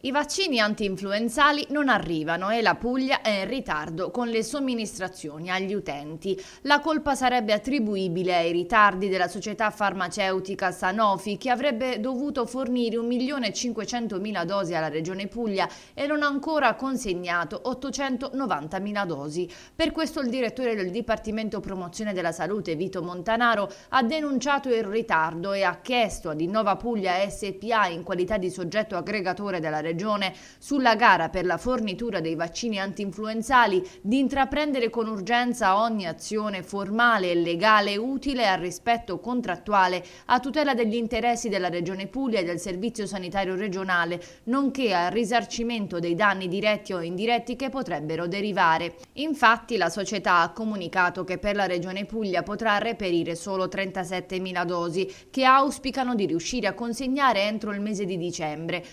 I vaccini anti-influenzali non arrivano e la Puglia è in ritardo con le somministrazioni agli utenti. La colpa sarebbe attribuibile ai ritardi della società farmaceutica Sanofi che avrebbe dovuto fornire 1.500.000 dosi alla Regione Puglia e non ha ancora consegnato 890.000 dosi. Per questo il direttore del Dipartimento Promozione della Salute Vito Montanaro ha denunciato il ritardo e ha chiesto ad Innova Puglia SPA in qualità di soggetto aggregatore della Regione Regione sulla gara per la fornitura dei vaccini antinfluenzali di intraprendere con urgenza ogni azione formale e legale utile al rispetto contrattuale a tutela degli interessi della Regione Puglia e del Servizio Sanitario Regionale, nonché al risarcimento dei danni diretti o indiretti che potrebbero derivare. Infatti la società ha comunicato che per la Regione Puglia potrà reperire solo 37.000 dosi che auspicano di riuscire a consegnare entro il mese di dicembre,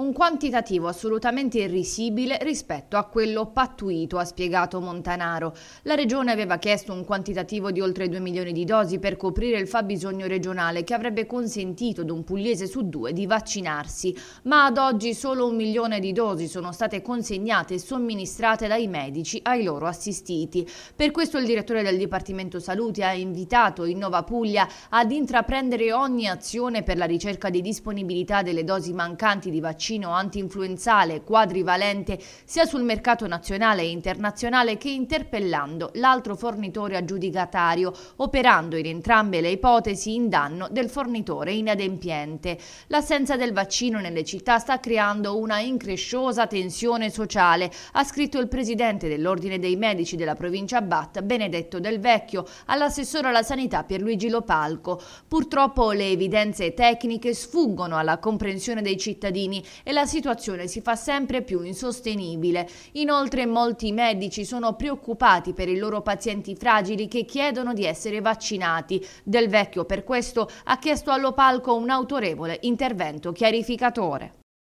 un quantitativo assolutamente irrisibile rispetto a quello pattuito, ha spiegato Montanaro. La Regione aveva chiesto un quantitativo di oltre 2 milioni di dosi per coprire il fabbisogno regionale che avrebbe consentito ad un pugliese su due di vaccinarsi, ma ad oggi solo un milione di dosi sono state consegnate e somministrate dai medici ai loro assistiti. Per questo il direttore del Dipartimento Salute ha invitato Innova Puglia ad intraprendere ogni azione per la ricerca di disponibilità delle dosi mancanti di vaccino vaccino antinfluenzale quadrivalente sia sul mercato nazionale e internazionale che interpellando l'altro fornitore aggiudicatario, operando in entrambe le ipotesi in danno del fornitore inadempiente. L'assenza del vaccino nelle città sta creando una incresciosa tensione sociale, ha scritto il presidente dell'Ordine dei Medici della provincia Bat, Benedetto Del Vecchio, all'assessore alla sanità Pierluigi Lopalco. Purtroppo le evidenze tecniche sfuggono alla comprensione dei cittadini e la situazione si fa sempre più insostenibile. Inoltre molti medici sono preoccupati per i loro pazienti fragili che chiedono di essere vaccinati. Del Vecchio per questo ha chiesto all'Opalco un autorevole intervento chiarificatore.